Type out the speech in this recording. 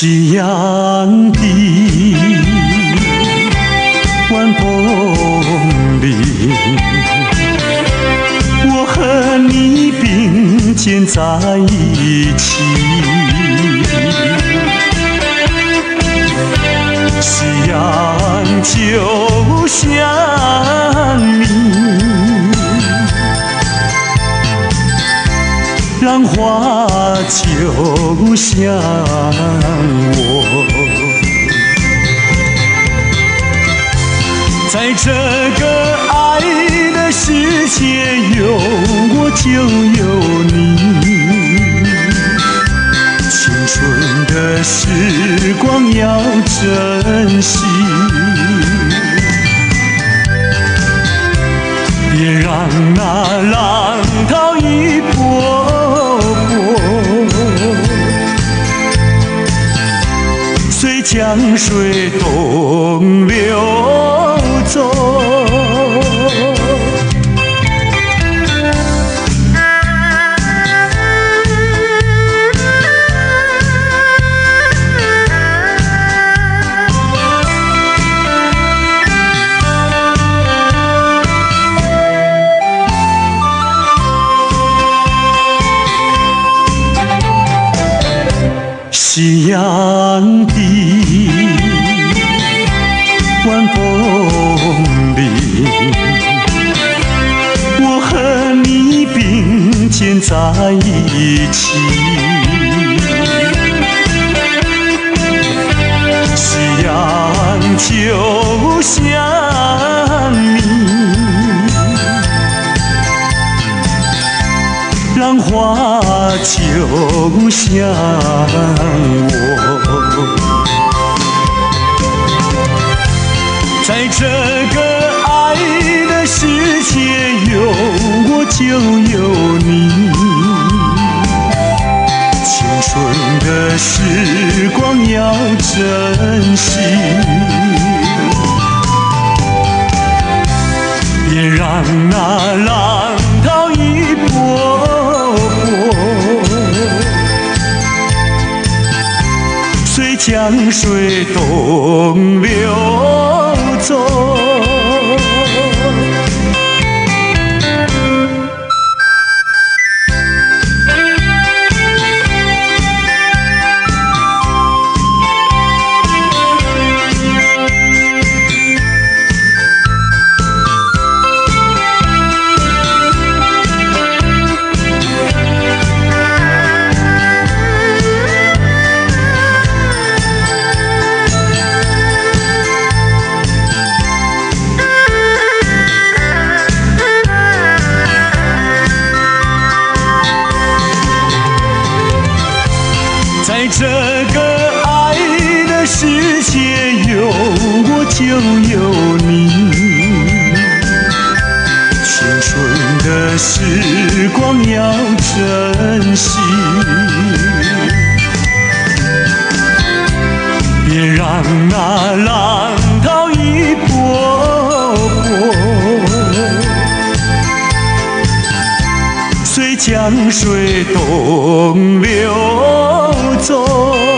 夕阳的晚风里，我和你并肩在一起。夕阳就像你，浪花就像我，在这个爱的世界，有我就有你。青春的时光要珍惜，别让那江水东夕阳的晚风里，我和你并肩在一起。夕阳就像花就像我，在这个爱的世界，有我就有你。青春的时光要珍惜，别让那江水东流走。这个爱的世界，有我就有你。青春的时光要珍惜，别让那浪涛一波波。随江水东流走。